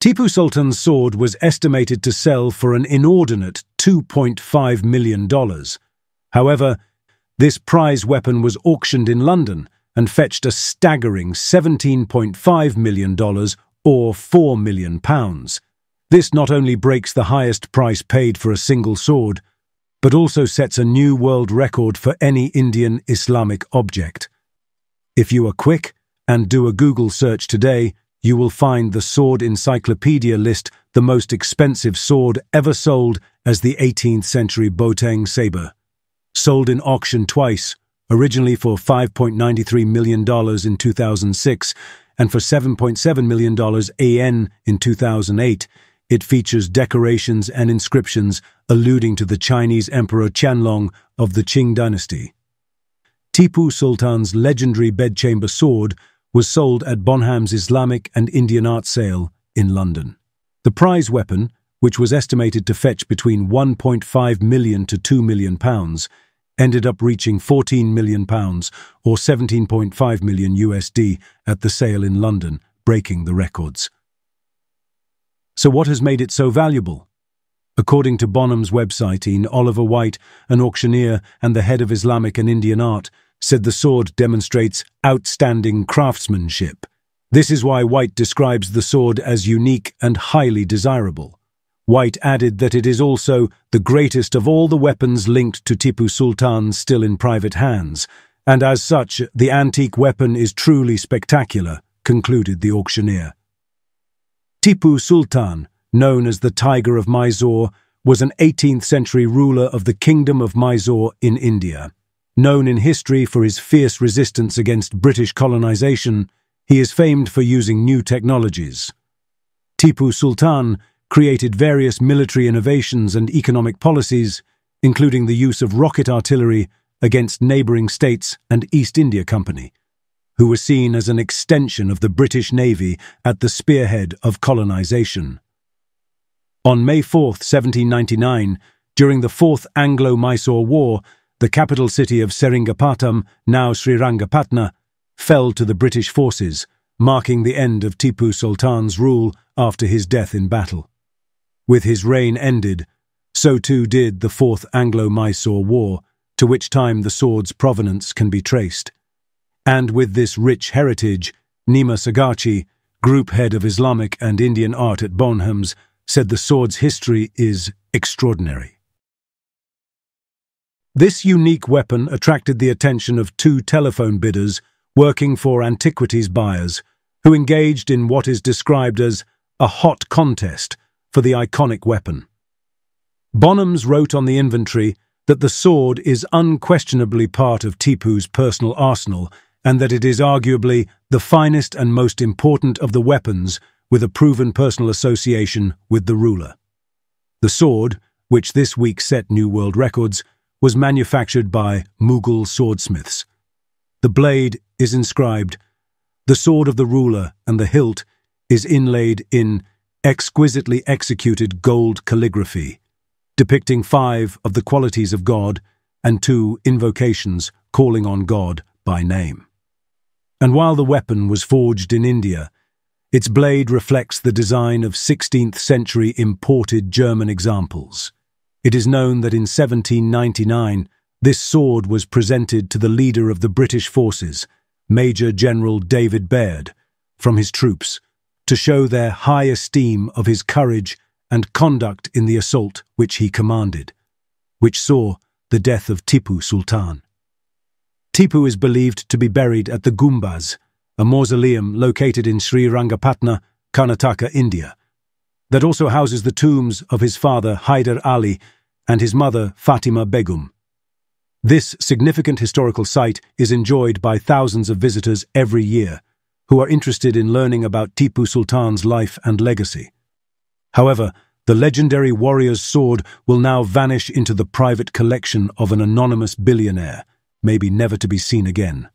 Tipu Sultan's sword was estimated to sell for an inordinate $2.5 million. However, this prize weapon was auctioned in London and fetched a staggering $17.5 million or £4 million. This not only breaks the highest price paid for a single sword, but also sets a new world record for any Indian Islamic object. If you are quick and do a Google search today, you will find the Sword Encyclopedia list the most expensive sword ever sold as the 18th century Boteng saber. Sold in auction twice, originally for $5.93 million in 2006 and for $7.7 million AN in 2008, it features decorations and inscriptions alluding to the Chinese Emperor Qianlong of the Qing dynasty. Tipu Sultan's legendary bedchamber sword was sold at Bonhams Islamic and Indian art sale in London. The prize weapon, which was estimated to fetch between 1.5 million to 2 million pounds, ended up reaching 14 million pounds or 17.5 million USD at the sale in London, breaking the records. So what has made it so valuable? According to Bonhams website, in Oliver White, an auctioneer and the head of Islamic and Indian art, said the sword demonstrates outstanding craftsmanship. This is why White describes the sword as unique and highly desirable. White added that it is also the greatest of all the weapons linked to Tipu Sultan still in private hands, and as such, the antique weapon is truly spectacular, concluded the auctioneer. Tipu Sultan, known as the Tiger of Mysore, was an 18th-century ruler of the Kingdom of Mysore in India. Known in history for his fierce resistance against British colonization, he is famed for using new technologies. Tipu Sultan created various military innovations and economic policies, including the use of rocket artillery against neighbouring states and East India Company, who were seen as an extension of the British Navy at the spearhead of colonization. On May 4, 1799, during the Fourth Anglo-Mysore War, the capital city of Seringapatam, now Srirangapatna, fell to the British forces, marking the end of Tipu Sultan's rule after his death in battle. With his reign ended, so too did the Fourth Anglo-Mysore War, to which time the sword's provenance can be traced. And with this rich heritage, Nima Sagharchi, group head of Islamic and Indian art at Bonhams, said the sword's history is extraordinary. This unique weapon attracted the attention of two telephone bidders working for antiquities buyers, who engaged in what is described as a hot contest for the iconic weapon. Bonhams wrote on the inventory that the sword is unquestionably part of Tipu's personal arsenal and that it is arguably the finest and most important of the weapons with a proven personal association with the ruler. The sword, which this week set new world records, was manufactured by Mughal swordsmiths. The blade is inscribed, the sword of the ruler and the hilt is inlaid in exquisitely executed gold calligraphy, depicting five of the qualities of God and two invocations calling on God by name. And while the weapon was forged in India, its blade reflects the design of 16th century imported German examples. It is known that in 1799, this sword was presented to the leader of the British forces, Major General David Baird, from his troops, to show their high esteem of his courage and conduct in the assault which he commanded, which saw the death of Tipu Sultan. Tipu is believed to be buried at the Gumbaz, a mausoleum located in Srirangapatna, Karnataka, India that also houses the tombs of his father Hyder Ali and his mother Fatima Begum. This significant historical site is enjoyed by thousands of visitors every year who are interested in learning about Tipu Sultan's life and legacy. However, the legendary warrior's sword will now vanish into the private collection of an anonymous billionaire, maybe never to be seen again.